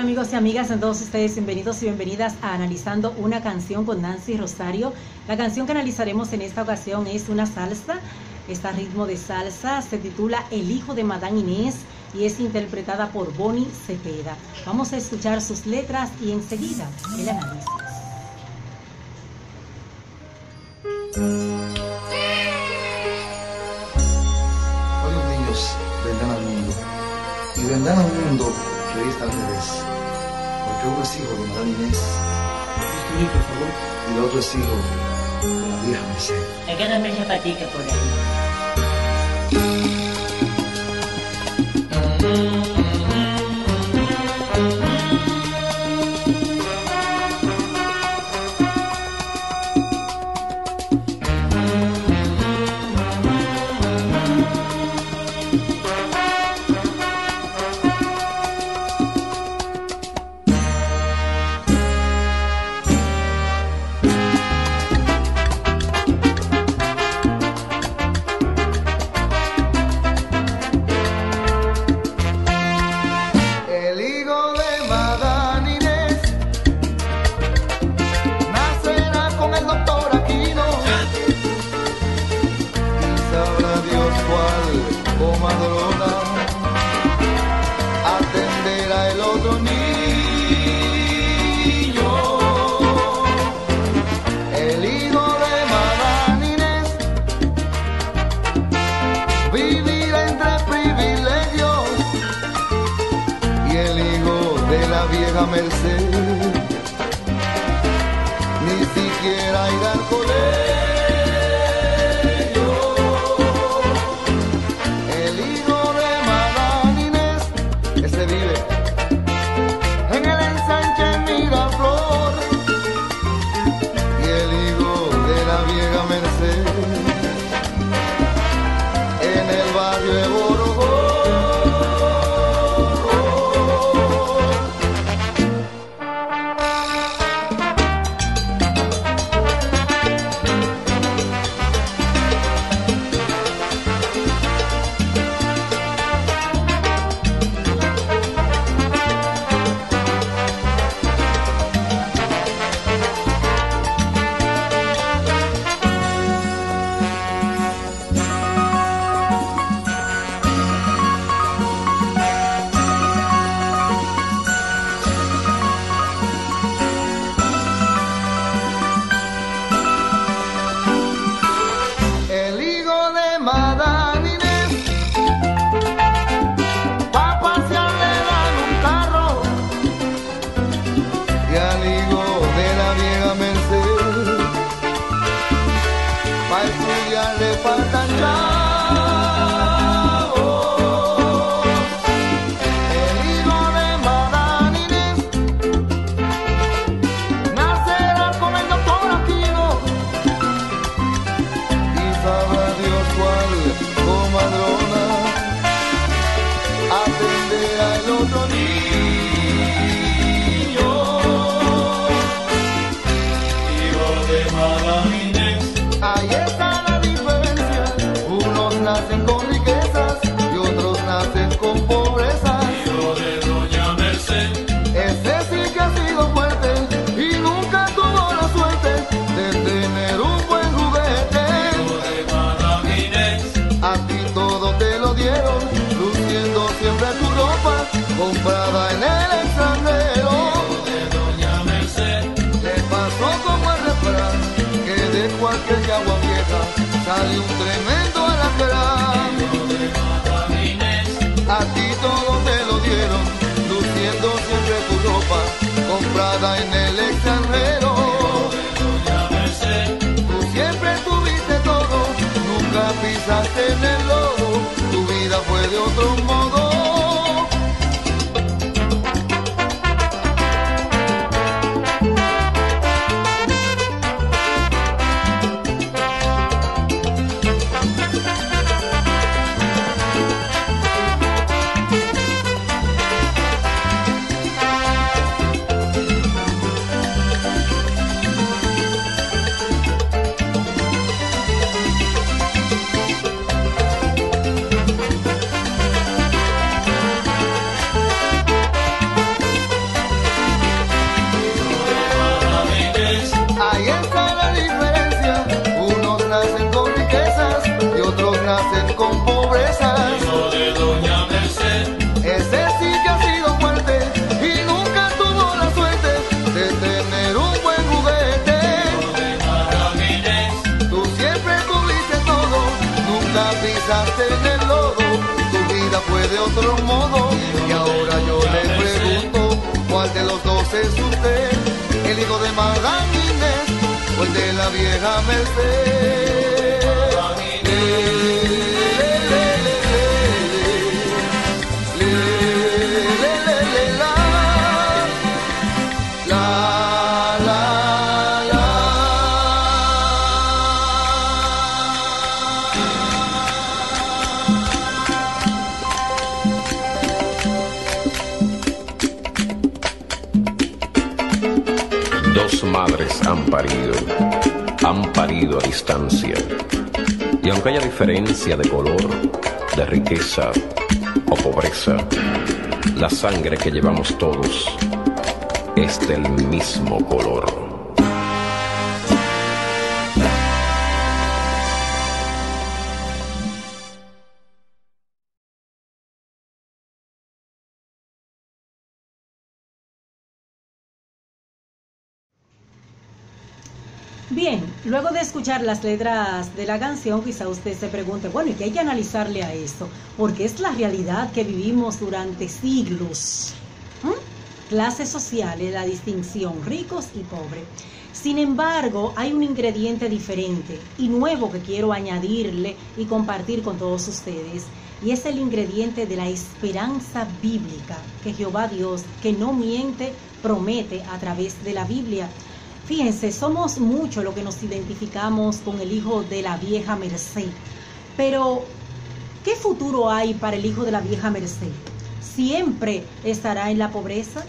amigos y amigas? Sean todos ustedes bienvenidos y bienvenidas a Analizando una canción con Nancy Rosario. La canción que analizaremos en esta ocasión es una salsa, está ritmo de salsa, se titula El hijo de Madame Inés y es interpretada por Bonnie Cepeda. Vamos a escuchar sus letras y enseguida el análisis. Los niños vendrán al mundo y vendrán a un mundo que hoy está al revés. Porque uno es hijo de Madame Inés Escribí, por favor. y el otro es hijo de la vieja Merced. Me quedan mis zapatillas por ahí. Merced y al hijo que de cualquier agua vieja sale un tremendo de Inés, A ti todo te lo dieron, luciendo siempre tu ropa, comprada en el extranjero. de Tú siempre tuviste todo, nunca pisaste en el lodo, tu vida fue de otro modo. Con pobreza. hijo de Doña Merced, Ese sí que ha sido fuerte y nunca tuvo la suerte de tener un buen juguete. hijo de Tú siempre tuviste todo, nunca pisaste en el lodo. Tu vida fue de otro modo. Y ahora yo le pregunto, ¿cuál de los dos es usted? ¿El hijo de Madame Inés o el de la vieja Merced? Han parido, han parido a distancia. Y aunque haya diferencia de color, de riqueza o pobreza, la sangre que llevamos todos es del mismo color. Bien, luego de escuchar las letras de la canción, quizá usted se pregunte, bueno, ¿y qué hay que analizarle a esto? Porque es la realidad que vivimos durante siglos. ¿Mm? Clases sociales, la distinción, ricos y pobres. Sin embargo, hay un ingrediente diferente y nuevo que quiero añadirle y compartir con todos ustedes. Y es el ingrediente de la esperanza bíblica que Jehová Dios, que no miente, promete a través de la Biblia. Fíjense, somos muchos los que nos identificamos con el hijo de la vieja Merced. Pero, ¿qué futuro hay para el hijo de la vieja Merced? ¿Siempre estará en la pobreza?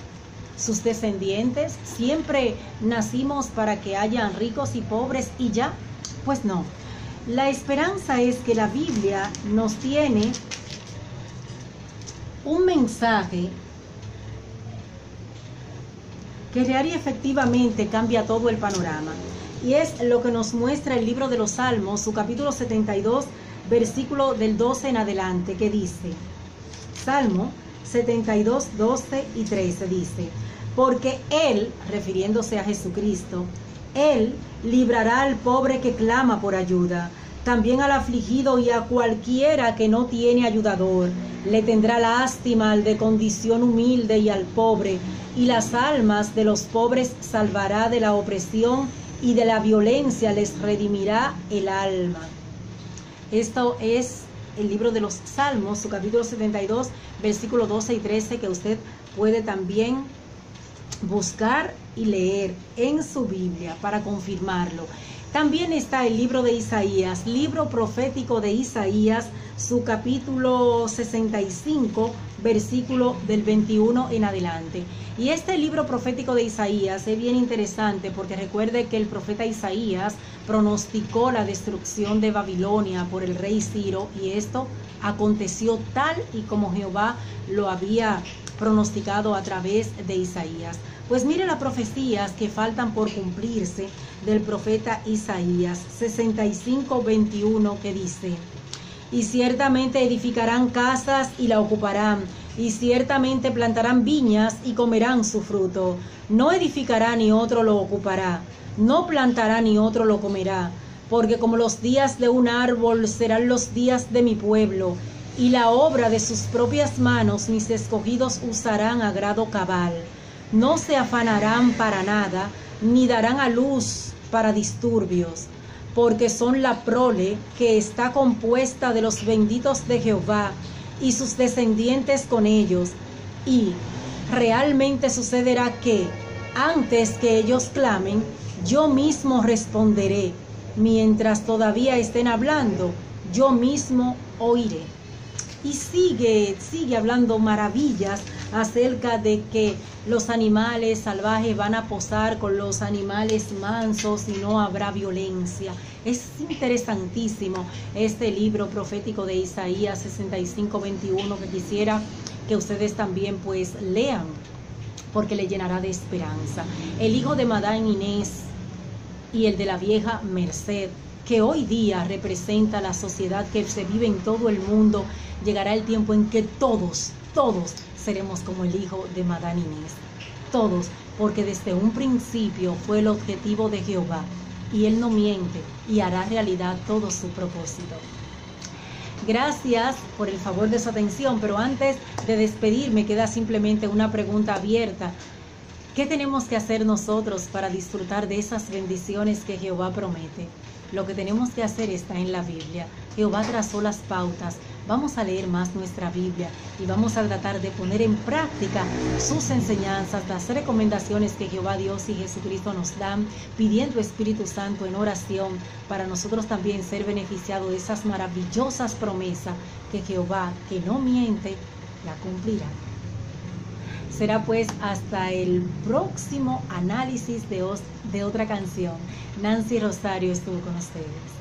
¿Sus descendientes? ¿Siempre nacimos para que hayan ricos y pobres y ya? Pues no. La esperanza es que la Biblia nos tiene un mensaje que real y efectivamente cambia todo el panorama. Y es lo que nos muestra el libro de los Salmos, su capítulo 72, versículo del 12 en adelante, que dice, Salmo 72, 12 y 13 dice, porque Él, refiriéndose a Jesucristo, Él librará al pobre que clama por ayuda, también al afligido y a cualquiera que no tiene ayudador. Le tendrá lástima al de condición humilde y al pobre, y las almas de los pobres salvará de la opresión y de la violencia les redimirá el alma. Esto es el libro de los Salmos, su capítulo 72, versículos 12 y 13, que usted puede también buscar y leer en su Biblia para confirmarlo. También está el libro de Isaías, libro profético de Isaías, su capítulo 65, versículo del 21 en adelante. Y este libro profético de Isaías es bien interesante porque recuerde que el profeta Isaías pronosticó la destrucción de Babilonia por el rey Ciro y esto aconteció tal y como Jehová lo había pronosticado a través de Isaías. Pues mire las profecías que faltan por cumplirse del profeta Isaías 65, 21 que dice, y ciertamente edificarán casas y la ocuparán, y ciertamente plantarán viñas y comerán su fruto. No edificará ni otro lo ocupará, no plantará ni otro lo comerá, porque como los días de un árbol serán los días de mi pueblo, y la obra de sus propias manos mis escogidos usarán a grado cabal. No se afanarán para nada, ni darán a luz para disturbios, porque son la prole que está compuesta de los benditos de Jehová y sus descendientes con ellos. Y realmente sucederá que, antes que ellos clamen, yo mismo responderé. Mientras todavía estén hablando, yo mismo oiré. Y sigue, sigue hablando maravillas acerca de que los animales salvajes van a posar con los animales mansos y no habrá violencia. Es interesantísimo este libro profético de Isaías 65, 21 que quisiera que ustedes también pues lean porque le llenará de esperanza. El hijo de Madame Inés y el de la vieja Merced que hoy día representa la sociedad que se vive en todo el mundo, llegará el tiempo en que todos, todos seremos como el hijo de Madán Inés. Todos, porque desde un principio fue el objetivo de Jehová y Él no miente y hará realidad todo su propósito. Gracias por el favor de su atención, pero antes de despedirme queda simplemente una pregunta abierta. ¿Qué tenemos que hacer nosotros para disfrutar de esas bendiciones que Jehová promete? Lo que tenemos que hacer está en la Biblia. Jehová trazó las pautas. Vamos a leer más nuestra Biblia y vamos a tratar de poner en práctica sus enseñanzas, las recomendaciones que Jehová Dios y Jesucristo nos dan, pidiendo Espíritu Santo en oración para nosotros también ser beneficiados de esas maravillosas promesas que Jehová, que no miente, la cumplirá. Será pues hasta el próximo análisis de, de otra canción. Nancy Rosario estuvo con ustedes.